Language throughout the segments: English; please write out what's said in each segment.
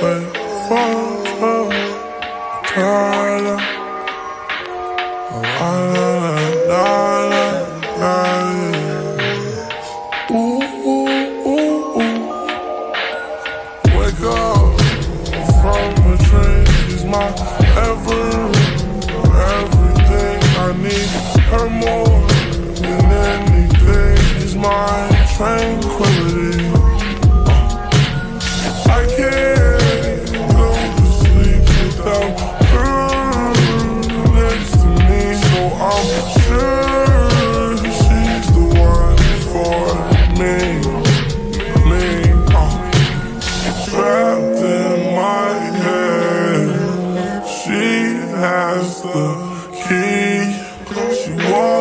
La, la, la, la, la, Ooh, ooh, ooh, ooh. Wake up from a dream is my ever, the key. She walks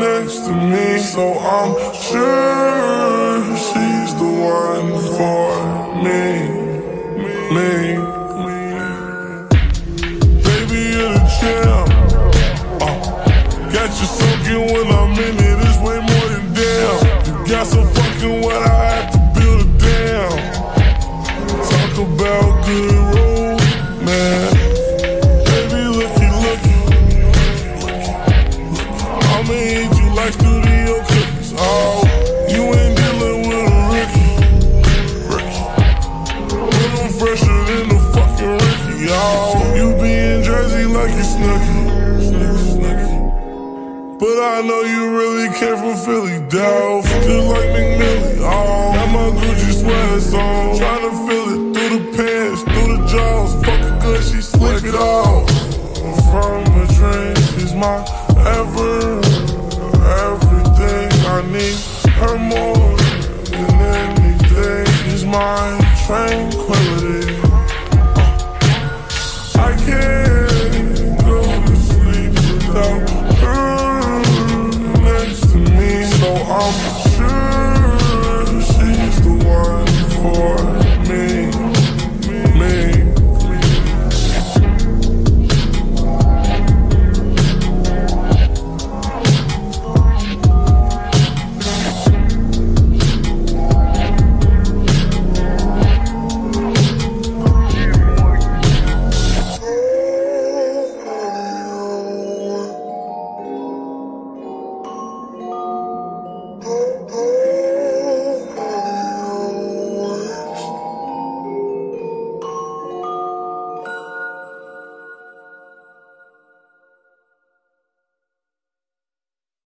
next to me, so I'm sure she's the one for like studio cookies. Oh, you ain't dealing with a rookie. Rookie. But I'm fresher than the fucking Ricky. Oh, you be in Jersey like you Snooki. But I know you really care for Philly, Delph. Just like Meek Milly. Oh, got my Gucci sweats on. Tryna feel it through the pants, through the jaws. Fuck her good, she slip it off. From a dream is my mind tranquil.